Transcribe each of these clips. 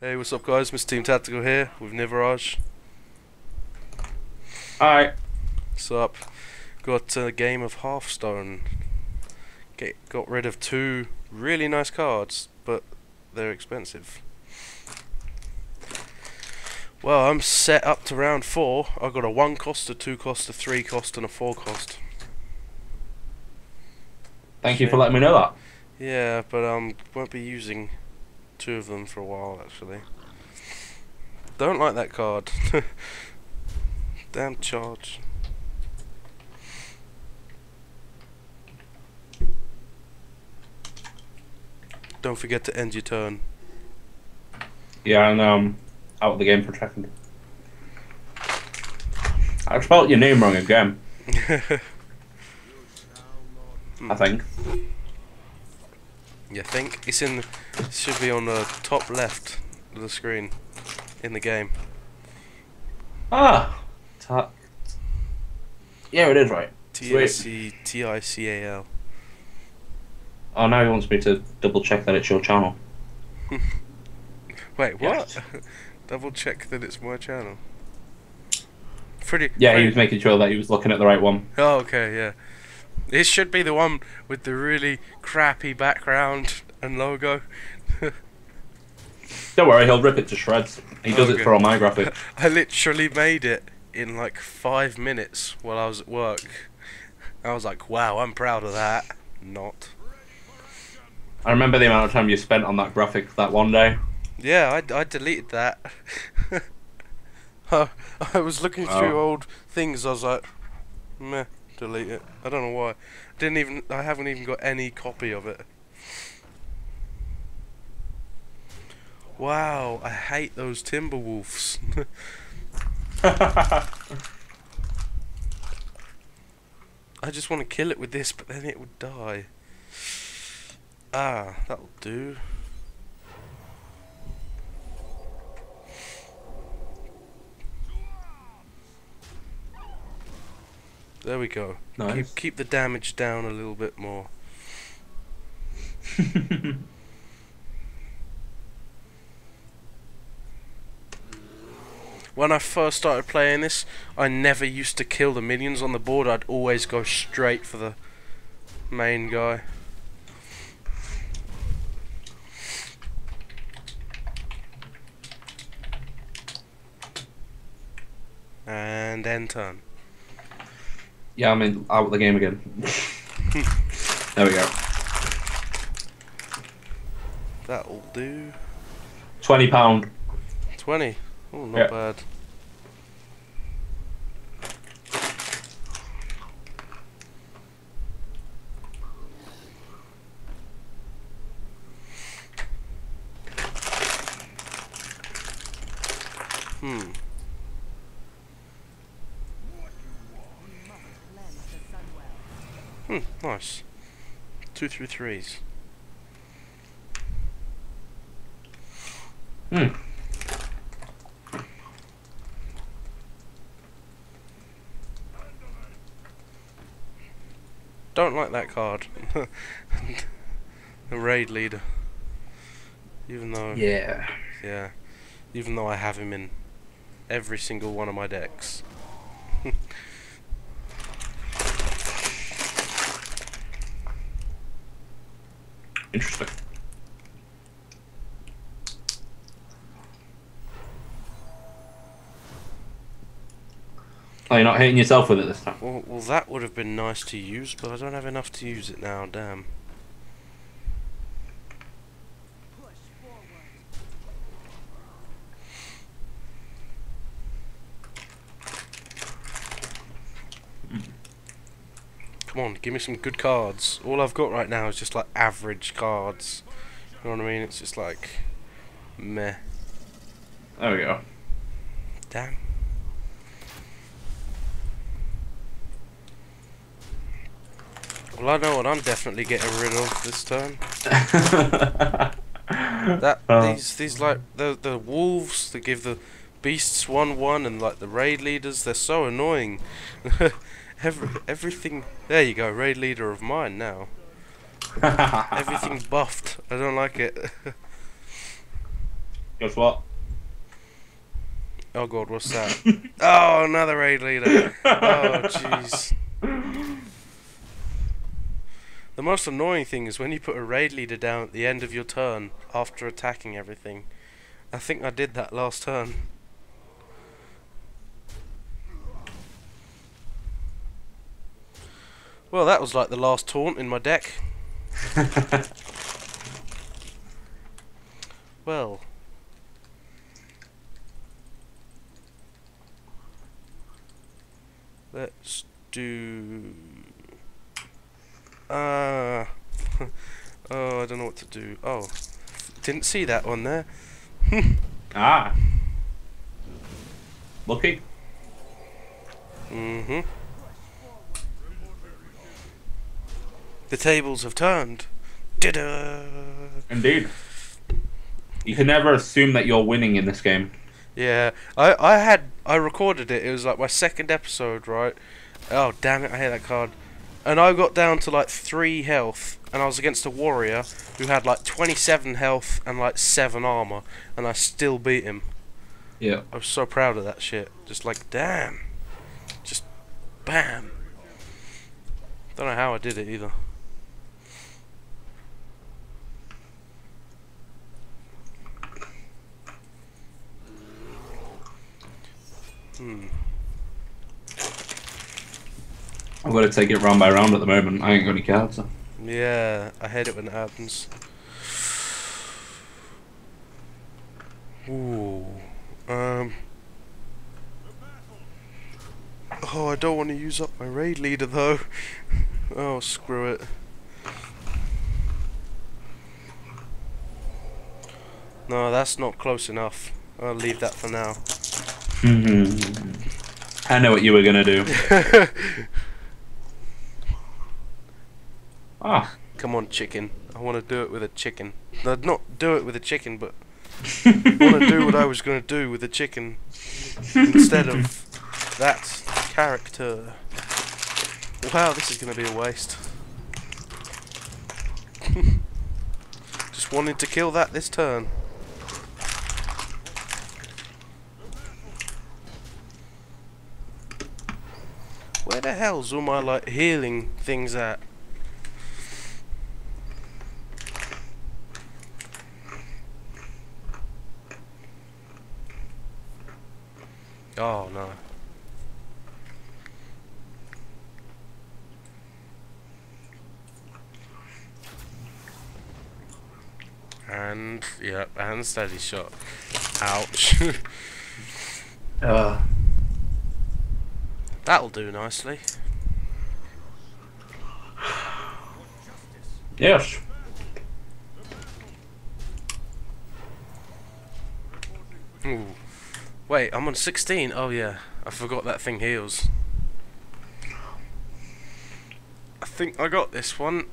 Hey, what's up, guys? Mr. Team Tactical here with Nivorage. Alright. What's up? Got a game of Hearthstone. Get, got rid of two really nice cards, but they're expensive. Well, I'm set up to round four. I've got a one cost, a two cost, a three cost, and a four cost. Thank you for letting me know that. Yeah, but um, won't be using two of them for a while actually. Don't like that card. Damn charge. Don't forget to end your turn. Yeah, and um, out of the game for a second. I spelled your name wrong again. I think. You think it's in? It should be on the top left of the screen in the game. Ah. Ta- yeah, it is right. T I C T I C A L. Oh, now he wants me to double check that it's your channel. Wait, what? Double check that it's my channel. Pretty. Yeah, pretty- he was making sure that he was looking at the right one. Oh, okay, yeah. This should be the one with the really crappy background and logo. Don't worry, he'll rip it to shreds. He does it for all my graphics. I literally made it in like five minutes while I was at work. I was like, wow, I'm proud of that. Not. I remember the amount of time you spent on that graphic that one day. Yeah, I, I deleted that. I, I was looking through Oh. old things. I was like, meh, delete it. I don't know why. Didn't even. I haven't even got any copy of it. Wow, I hate those Timberwolves. I just want to kill it with this, but then it would die. Ah, that'll do. There we go. Nice. Keep keep the damage down a little bit more. When I first started playing this, I never used to kill the minions on the board. I'd always go straight for the main guy. And end turn. Yeah, I'm in, out of the game again. there we go. That'll do. Twenty pound. 20. Oh, not Yeah. bad. Hmm. Hmm, nice. Two through threes. Hmm. Don't like that card. the raid leader. Even though, Yeah. yeah, even though I have him in every single one of my decks. Interesting. Oh, you're not hitting yourself with it this time. Well, well, that would have been nice to use, but I don't have enough to use it now. Damn. Come on, give me some good cards. All I've got right now is just like average cards. You know what I mean? It's just like meh. There we go. Damn. Well, I know what I'm definitely getting rid of this turn. That Uh, these these like the the wolves that give the beasts one one and like the raid leaders they're so annoying. Every, everything. There you go, raid leader of mine now. Everything buffed. I don't like it. Guess what? oh god, what's that? oh, another raid leader. Oh jeez. The most annoying thing is when you put a raid leader down at the end of your turn after attacking everything. I think I did that last turn. Well, that was like the last taunt in my deck. Well. Let's do. Ah. oh, I don't know what to do. Oh, didn't see that one there. ah. Lucky. Mm-hmm. The tables have turned. Da-da! Indeed. You can never assume that you're winning in this game. Yeah, I I had I recorded it. It was like my second episode, right? Oh damn it! I hate that card. And I got down to like three health, and I was against a warrior who had like 27 health and like seven armor, and I still beat him. Yeah. I was so proud of that shit. Just like damn, just bam. Don't know how I did it either. Hmm. I'm gonna take it round by round at the moment. I ain't got any cards. Yeah, I hate it when it happens. Ooh. Um. Oh, I don't want to use up my raid leader though. oh, screw it. No, that's not close enough. I'll leave that for now. I know what you were gonna do. Ah, Come on, chicken. I want to do it with a chicken. No, not do it with a chicken, but I want to do what I was going to do with a chicken instead of that character. Wow, this is going to be a waste. Just wanted to kill that this turn. Where the hell's all my like healing things at? Oh no. And yep, and steady shot. Ouch. uh, That'll do nicely. yes. Ooh. Wait, I'm on 16. Oh yeah, I forgot that thing heals. I think I got this one.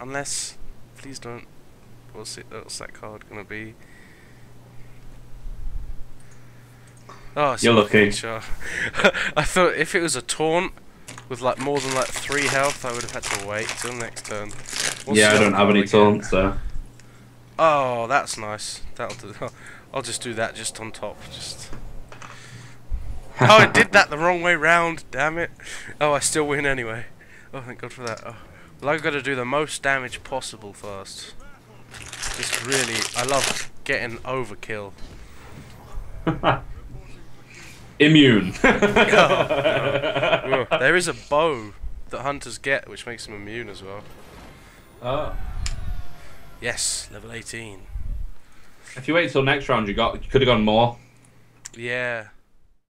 Unless, please don't. What's it? What's that card gonna be? Oh, You're lucky. Sure. I thought if it was a taunt with like more than like three health, I would have had to wait till next turn. What's yeah, I don't have any taunts, so. Oh, that's nice. That'll do. I'll just do that just on top. Just. Oh, I did that the wrong way round. Damn it. Oh, I still win anyway. Oh, thank God for that. Oh. Well, I've got to do the most damage possible first. Just really, I love getting overkill. Immune. Ugh. Oh, oh. There is a bow that hunters get, which makes them immune as well. Oh. Yes, level 18. If you wait till next round, you got you could have gone more. Yeah.